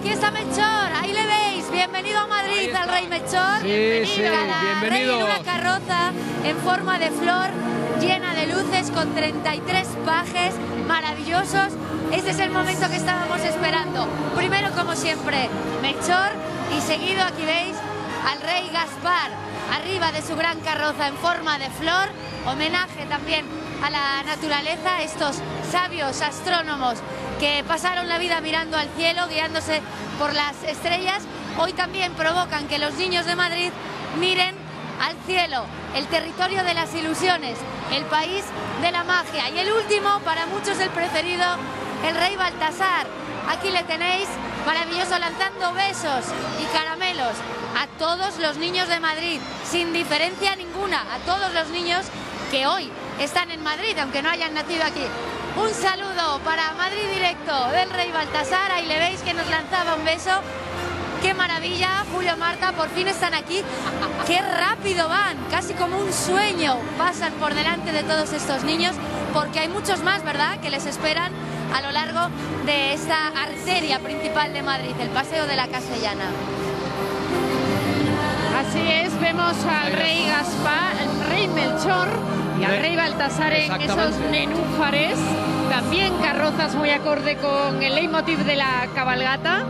Aquí está Melchor, ahí le veis. Bienvenido a Madrid al Rey Melchor. Sí, sí, Cada bienvenido. rey en una carroza en forma de flor, llena de luces, con 33 pajes maravillosos. Este es el momento que estábamos esperando. Primero, como siempre, Melchor y seguido, aquí veis, al rey Gaspar, arriba de su gran carroza en forma de flor. Homenaje también a la naturaleza, estos sabios astrónomos que pasaron la vida mirando al cielo, guiándose por las estrellas, hoy también provocan que los niños de Madrid miren al cielo, el territorio de las ilusiones, el país de la magia. Y el último, para muchos el preferido, el rey Baltasar. Aquí le tenéis, maravilloso, lanzando besos y caramelos a todos los niños de Madrid, sin diferencia ninguna, a todos los niños que hoy están en Madrid, aunque no hayan nacido aquí. Un saludo para Madrid Directo del Rey Baltasar, ahí le veis que nos lanzaba un beso. ¡Qué maravilla! Julio, Marta, por fin están aquí. ¡Qué rápido van! Casi como un sueño pasan por delante de todos estos niños, porque hay muchos más, ¿verdad?, que les esperan a lo largo de esta arteria principal de Madrid, el Paseo de la Castellana. Así es, vemos al rey Gaspar, rey y al Re- rey Baltasar en esos nenúfares. También carrozas muy acorde con el leitmotiv de la cabalgata.